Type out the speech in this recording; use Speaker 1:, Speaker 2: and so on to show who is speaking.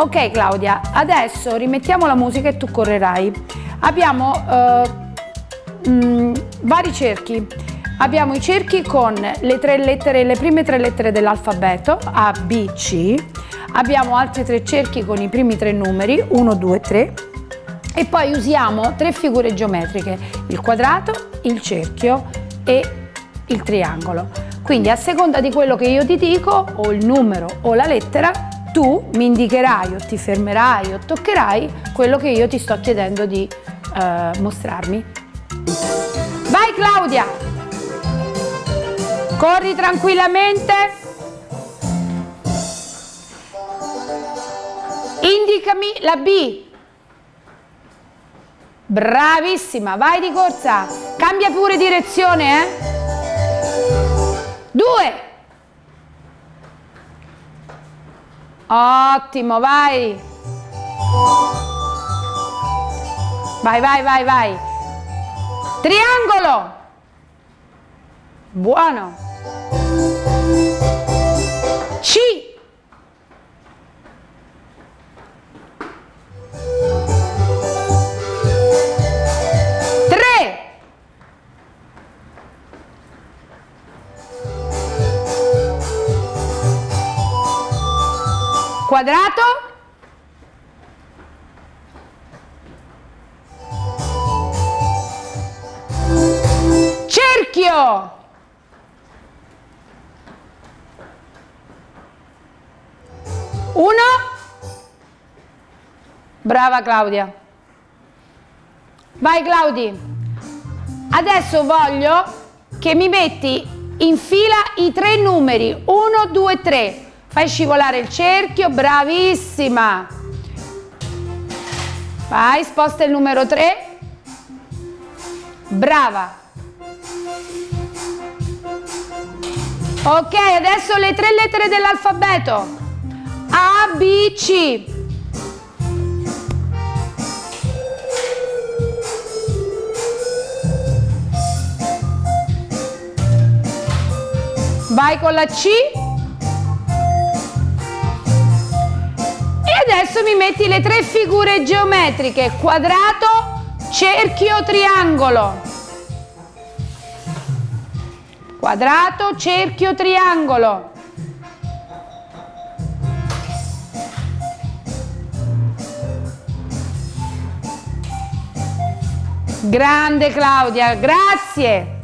Speaker 1: Ok Claudia, adesso rimettiamo la musica e tu correrai. Abbiamo uh, mh, vari cerchi. Abbiamo i cerchi con le tre lettere, le prime tre lettere dell'alfabeto, A, B, C. Abbiamo altri tre cerchi con i primi tre numeri, 1, 2, 3. E poi usiamo tre figure geometriche, il quadrato, il cerchio e il triangolo. Quindi a seconda di quello che io ti dico, o il numero o la lettera, tu mi indicherai o ti fermerai o toccherai quello che io ti sto chiedendo di eh, mostrarmi. Vai Claudia! Corri tranquillamente. Indicami la B. Bravissima, vai di corsa. Cambia pure direzione, eh. Due. Ottimo, vai. Vai, vai, vai, vai. Triangolo. Buono. C. Quadrato. Cerchio. Uno. Brava Claudia. Vai Claudi. Adesso voglio che mi metti in fila i tre numeri. Uno, due, tre. Fai scivolare il cerchio. Bravissima. Vai, sposta il numero 3. Brava. Ok, adesso le tre lettere dell'alfabeto. A, B, C. Vai con la C. adesso mi metti le tre figure geometriche, quadrato, cerchio, triangolo. Quadrato, cerchio, triangolo. Grande Claudia, grazie!